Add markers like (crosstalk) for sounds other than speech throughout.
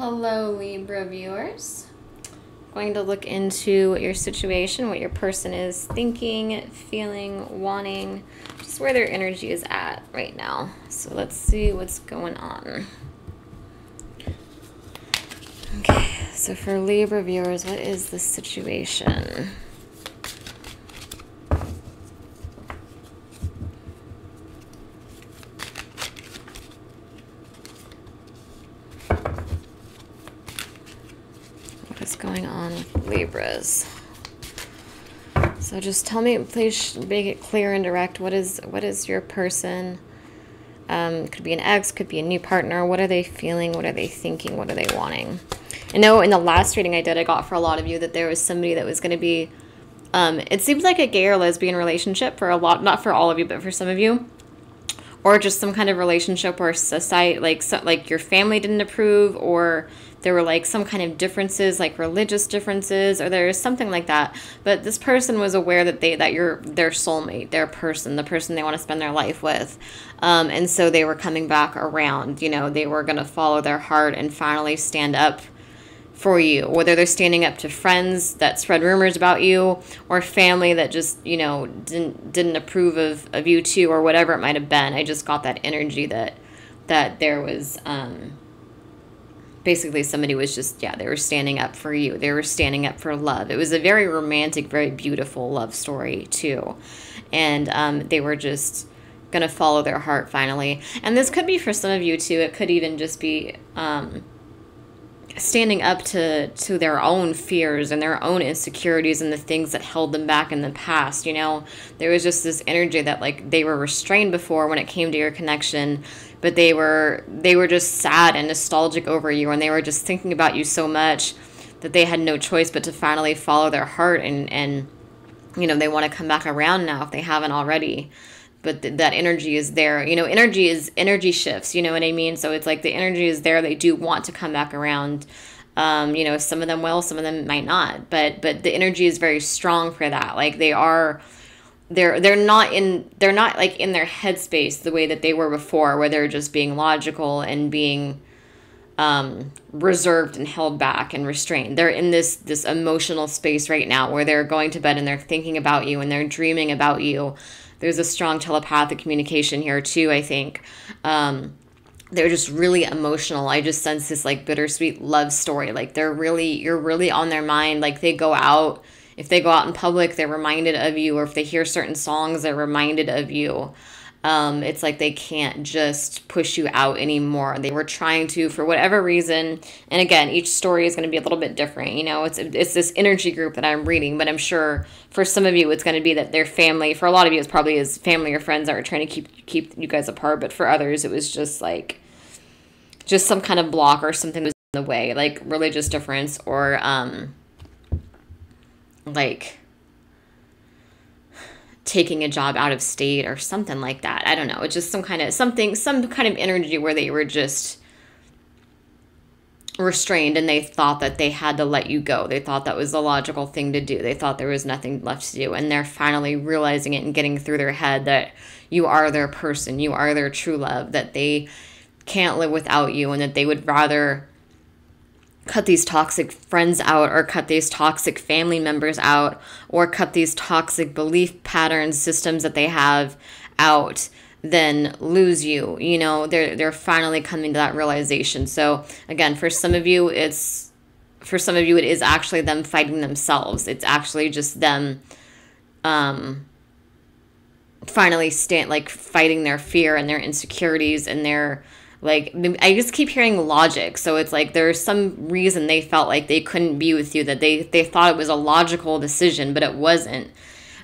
Hello, Libra viewers. Going to look into your situation, what your person is thinking, feeling, wanting, just where their energy is at right now. So let's see what's going on. Okay, so for Libra viewers, what is the situation? What is going on with Libras? So just tell me, please make it clear and direct. What is what is your person? Um, could be an ex, could be a new partner. What are they feeling? What are they thinking? What are they wanting? I know in the last reading I did, I got for a lot of you that there was somebody that was going to be. Um, it seems like a gay or lesbian relationship for a lot, not for all of you, but for some of you, or just some kind of relationship where society, like so, like your family didn't approve, or there were like some kind of differences, like religious differences, or there's something like that. But this person was aware that they that you're their soulmate, their person, the person they want to spend their life with, um, and so they were coming back around. You know, they were gonna follow their heart and finally stand up for you, whether they're standing up to friends that spread rumors about you or family that just, you know, didn't didn't approve of, of you too or whatever it might have been. I just got that energy that that there was um basically somebody was just yeah, they were standing up for you. They were standing up for love. It was a very romantic, very beautiful love story too. And um they were just gonna follow their heart finally. And this could be for some of you too. It could even just be um standing up to to their own fears and their own insecurities and the things that held them back in the past you know there was just this energy that like they were restrained before when it came to your connection but they were they were just sad and nostalgic over you and they were just thinking about you so much that they had no choice but to finally follow their heart and and you know they want to come back around now if they haven't already. But th- that energy is there you know energy is energy shifts you know what i mean? So it's like the energy is there they do want to come back around um, you know some of them will some of them might not but but the energy is very strong for that. Like they are they're they're not in they're not like in their headspace the way that they were before where they're just being logical and being um, reserved and held back and restrained. They're in this this emotional space right now where they're going to bed and they're thinking about you and they're dreaming about you. There's a strong telepathic communication here too i think. Um, they're just really emotional. I just sense this like bittersweet love story. Like they're really you're really on their mind. Like they go out if they go out in public they're reminded of you or if they hear certain songs they're reminded of you um, it's like they can't just push you out anymore. They were trying to for whatever reason. And again, each story is going to be a little bit different. You know, it's it's this energy group that I'm reading, but I'm sure for some of you it's going to be that their family. For a lot of you, it's probably is family or friends that are trying to keep keep you guys apart. But for others, it was just like just some kind of block or something was in the way, like religious difference or um like taking a job out of state or something like that. I don't know. It's just some kind of something, some kind of energy where they were just restrained and they thought that they had to let you go. They thought that was the logical thing to do. They thought there was nothing left to do. And they're finally realizing it and getting through their head that you are their person, you are their true love, that they can't live without you and that they would rather cut these toxic friends out or cut these toxic family members out or cut these toxic belief patterns systems that they have out then lose you. You know they're they're finally coming to that realization. So again for some of you it's for some of you it is actually them fighting themselves. It's actually just them um finally stand like fighting their fear and their insecurities and their like i just keep hearing logic. So it's like there's some reason they felt like they couldn't be with you that they they thought it was a logical decision but it wasn't.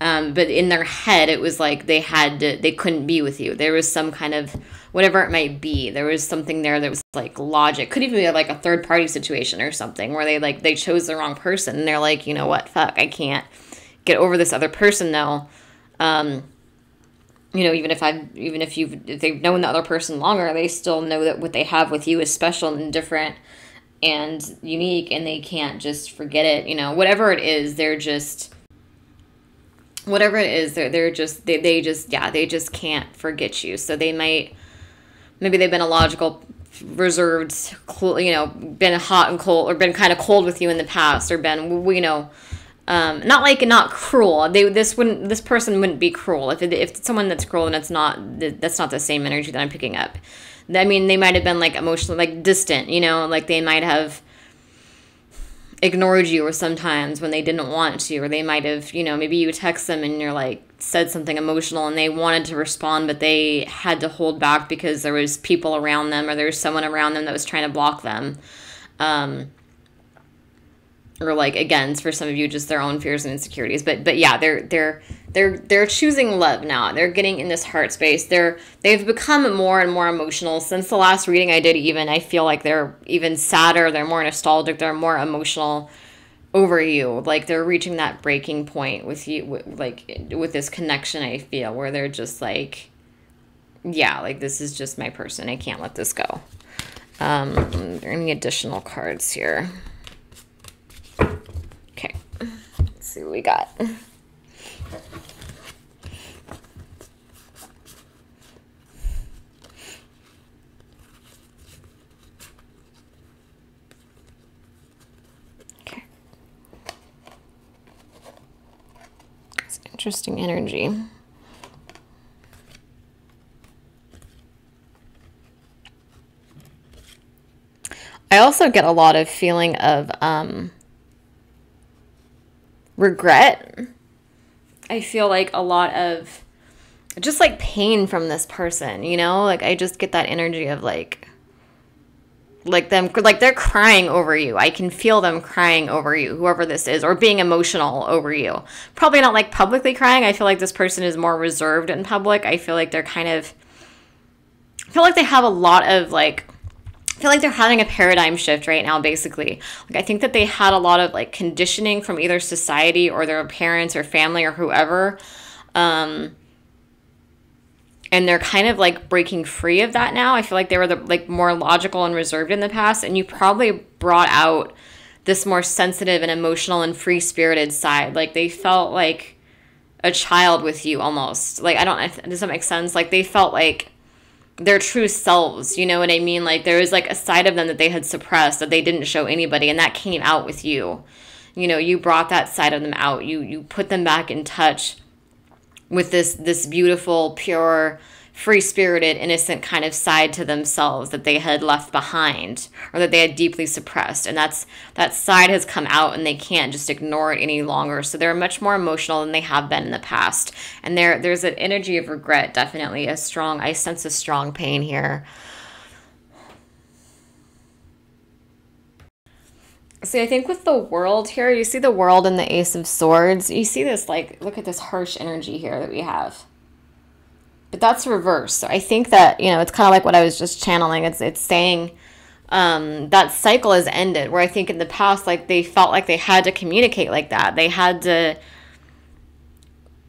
Um, but in their head it was like they had to they couldn't be with you. There was some kind of whatever it might be there was something there that was like logic. Could even be like a third party situation or something where they like they chose the wrong person and they're like you know what? Fuck i can't get over this other person though um, you know, even if I, even if you've, if they've known the other person longer, they still know that what they have with you is special and different and unique, and they can't just forget it. You know, whatever it is, they're just, whatever it is, they're they're just they they just yeah they just can't forget you. So they might, maybe they've been a logical reserved, you know, been hot and cold, or been kind of cold with you in the past, or been, you know, um, not like not cruel. They this wouldn't this person wouldn't be cruel if it, if it's someone that's cruel and it's not that's not the same energy that I'm picking up. I mean, they might have been like emotionally like distant, you know, like they might have ignored you or sometimes when they didn't want to or they might have you know maybe you text them and you're like said something emotional and they wanted to respond but they had to hold back because there was people around them or there was someone around them that was trying to block them um, or like again for some of you just their own fears and insecurities. But but yeah they're they're they're they're choosing love now. They're getting in this heart space. They're they've become more and more emotional. Since the last reading i did even i feel like they're even sadder they're more nostalgic they're more emotional over you. Like they're reaching that breaking point with you with, like with this connection i feel where they're just like yeah like this is just my person. I can't let this go. Um any additional cards here see what we got. Okay. It's interesting energy. I also get a lot of feeling of um, regret. I feel like a lot of just like pain from this person, you know? Like I just get that energy of like like them like they're crying over you. I can feel them crying over you, whoever this is, or being emotional over you. Probably not like publicly crying. I feel like this person is more reserved in public. I feel like they're kind of I feel like they have a lot of like feel like they're having a paradigm shift right now, basically. Like, I think that they had a lot of like conditioning from either society or their parents or family or whoever. Um, and they're kind of like breaking free of that now. I feel like they were the like more logical and reserved in the past, and you probably brought out this more sensitive and emotional and free spirited side. Like they felt like a child with you almost. Like I don't does that make sense? Like they felt like their true selves. You know what I mean? Like there was like a side of them that they had suppressed that they didn't show anybody, and that came out with you. You know, you brought that side of them out. You you put them back in touch with this this beautiful, pure free spirited, innocent kind of side to themselves that they had left behind or that they had deeply suppressed. And that's that side has come out and they can't just ignore it any longer. So they're much more emotional than they have been in the past. And there there's an energy of regret, definitely a strong I sense a strong pain here. See, I think with the world here, you see the world and the Ace of Swords. You see this, like, look at this harsh energy here that we have but that's reverse. So I think that you know it's kind of like what I was just channeling. It's it's saying um, that cycle has ended. Where I think in the past, like they felt like they had to communicate like that. They had to.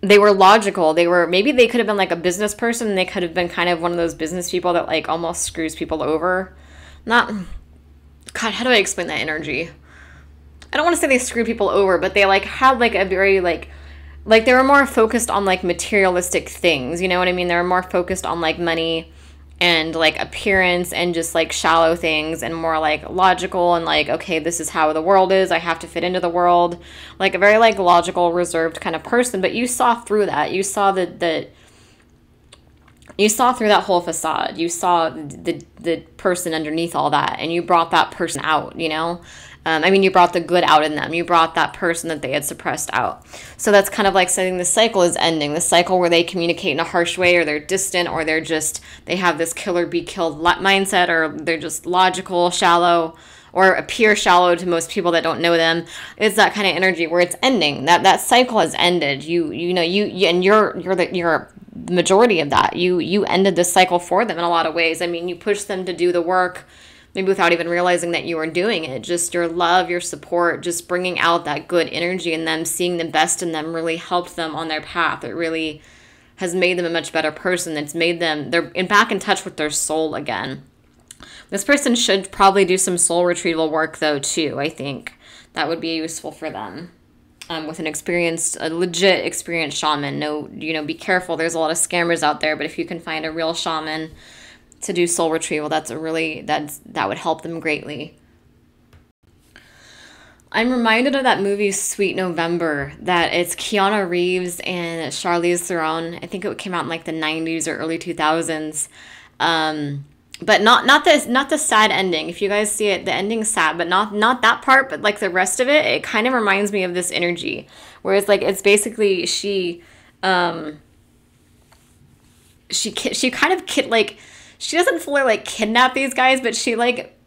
They were logical. They were maybe they could have been like a business person. They could have been kind of one of those business people that like almost screws people over. Not. God, how do I explain that energy? I don't want to say they screw people over, but they like had like a very like like they were more focused on like materialistic things you know what i mean? They were more focused on like money and like appearance and just like shallow things and more like logical and like okay this is how the world is i have to fit into the world. Like a very like logical reserved kind of person but you saw through that. You saw that that you saw through that whole facade you saw the the person underneath all that and you brought that person out you know um, I mean, you brought the good out in them. You brought that person that they had suppressed out. So that's kind of like saying the cycle is ending. The cycle where they communicate in a harsh way, or they're distant, or they're just they have this killer be killed mindset, or they're just logical, shallow, or appear shallow to most people that don't know them. It's that kind of energy where it's ending. That that cycle has ended. You you know you, you and you're you're the you're majority of that. You you ended this cycle for them in a lot of ways. I mean, you pushed them to do the work maybe without even realizing that you were doing it. Just your love, your support, just bringing out that good energy in them, seeing the best in them really helped them on their path. It really has made them a much better person. It's made them, they're in, back in touch with their soul again. This person should probably do some soul retrieval work, though, too, I think. That would be useful for them. Um, with an experienced, a legit experienced shaman. No, you know, be careful. There's a lot of scammers out there, but if you can find a real shaman, to do soul retrieval. That's a really that's that would help them greatly. I'm reminded of that movie Sweet November that it's Keanu Reeves and Charlize Theron. I think it came out in like the 90s or early 2000s. Um, but not not the not the sad ending. If you guys see it, the ending's sad, but not not that part. But like the rest of it, it kind of reminds me of this energy. Whereas like it's basically she, um, she she kind of kid like she doesn't fully like kidnap these guys, but she like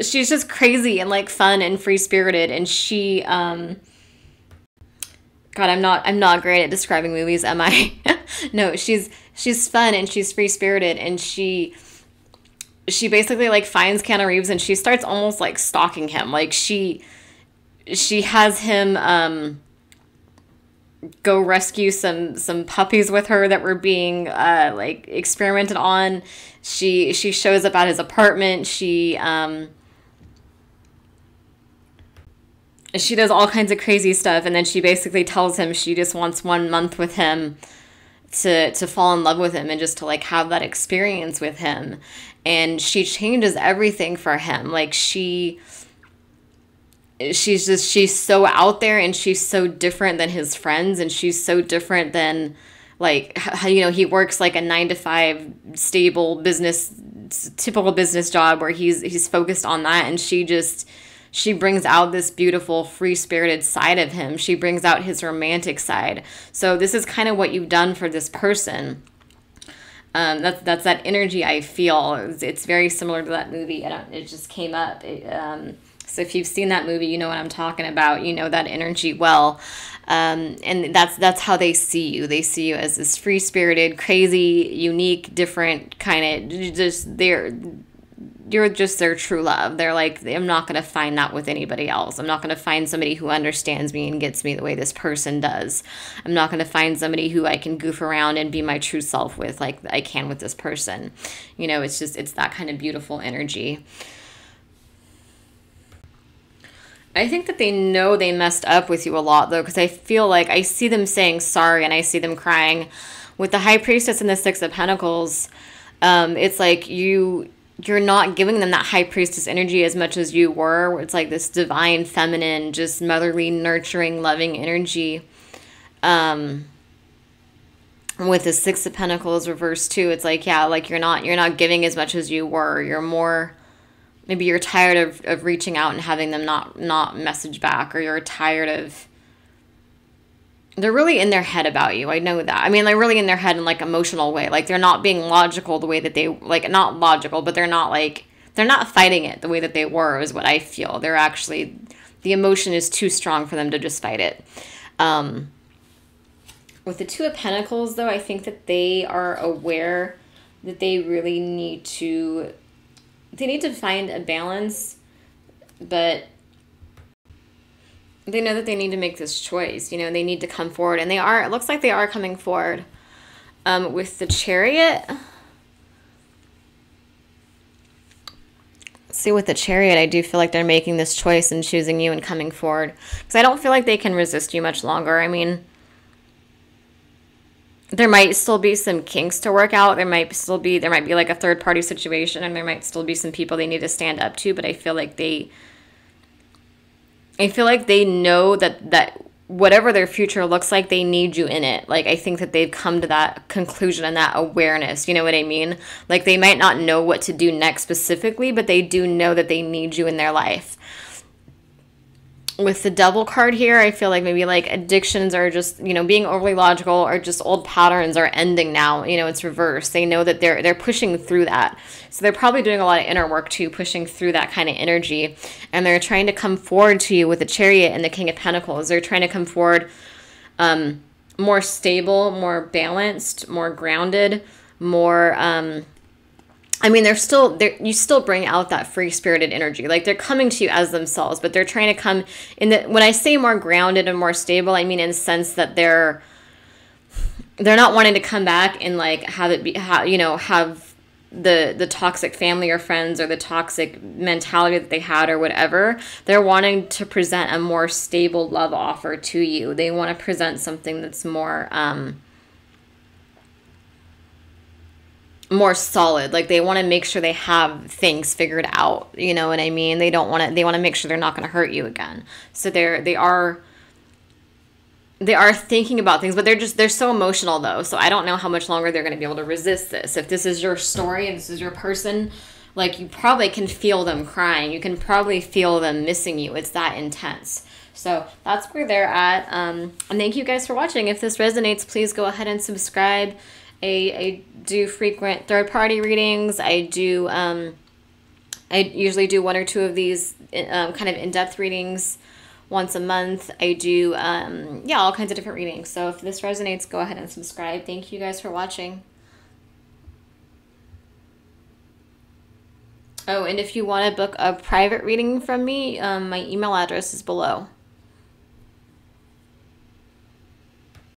she's just crazy and like fun and free spirited, and she um. God, I'm not I'm not great at describing movies, am I? (laughs) no, she's she's fun and she's free spirited and she she basically like finds Keanu Reeves and she starts almost like stalking him. Like she she has him um go rescue some some puppies with her that were being uh like experimented on. She she shows up at his apartment. She um she does all kinds of crazy stuff and then she basically tells him she just wants one month with him to to fall in love with him and just to like have that experience with him. And she changes everything for him. Like she she's just she's so out there and she's so different than his friends and she's so different than like you know he works like a 9 to 5 stable business typical business job where he's he's focused on that and she just she brings out this beautiful free spirited side of him. She brings out his romantic side. So this is kind of what you've done for this person. Um, that's that's that energy I feel. It's, it's, very similar to that movie. I don't. it just came up. It, um, so if you've seen that movie, you know what I'm talking about. You know that energy well. Um, and that's that's how they see you. They see you as this free spirited, crazy, unique, different kind of just they're you're just their true love. They're like, I'm not going to find that with anybody else. I'm not going to find somebody who understands me and gets me the way this person does. I'm not going to find somebody who I can goof around and be my true self with like I can with this person. You know, it's just, it's that kind of beautiful energy. I think that they know they messed up with you a lot though, because I feel like I see them saying sorry and I see them crying. With the High Priestess and the Six of Pentacles, um, it's like you you're not giving them that high priestess energy as much as you were. Where it's like this divine feminine just motherly nurturing loving energy. Um with the six of pentacles reversed too it's like yeah like you're not you're not giving as much as you were. You're more maybe you're tired of, of reaching out and having them not not message back or you're tired of they're really in their head about you. I know that. I mean, they're really in their head in like emotional way. Like they're not being logical the way that they like not logical, but they're not like they're not fighting it the way that they were is what I feel. They're actually the emotion is too strong for them to just fight it. Um with the 2 of pentacles though, I think that they are aware that they really need to they need to find a balance, but they know that they need to make this choice. You know, they need to come forward, and they are. It looks like they are coming forward. Um, with the chariot. See, with the chariot, I do feel like they're making this choice and choosing you and coming forward. Because I don't feel like they can resist you much longer. I mean, there might still be some kinks to work out. There might still be, there might be like a third party situation, and there might still be some people they need to stand up to. But I feel like they I feel like they know that that whatever their future looks like, they need you in it. Like I think that they've come to that conclusion and that awareness. You know what I mean? Like they might not know what to do next specifically, but they do know that they need you in their life with the devil card here, I feel like maybe like addictions are just, you know, being overly logical or just old patterns are ending now. You know, it's reversed. They know that they're they're pushing through that. So they're probably doing a lot of inner work too, pushing through that kind of energy. And they're trying to come forward to you with the chariot and the king of pentacles. They're trying to come forward um more stable, more balanced, more grounded, more um I mean, they're still they you still bring out that free spirited energy. Like they're coming to you as themselves, but they're trying to come in the when I say more grounded and more stable, I mean in the sense that they're they're not wanting to come back and like have it be how you know have the the toxic family or friends or the toxic mentality that they had or whatever they're wanting to present a more stable love offer to you they want to present something that's more um more solid. Like they want to make sure they have things figured out. You know what I mean? They don't want to. They want to make sure they're not going to hurt you again. So they're they are they are thinking about things, but they're just they're so emotional though. So I don't know how much longer they're going to be able to resist this. If this is your story and this is your person, like you probably can feel them crying. You can probably feel them missing you. It's that intense. So that's where they're at. Um, and thank you guys for watching. If this resonates, please go ahead and subscribe. I, I do frequent third party readings. I do, um, I usually do one or two of these um, kind of in depth readings once a month. I do, um, yeah, all kinds of different readings. So if this resonates, go ahead and subscribe. Thank you guys for watching. Oh, and if you want to book a private reading from me, um, my email address is below.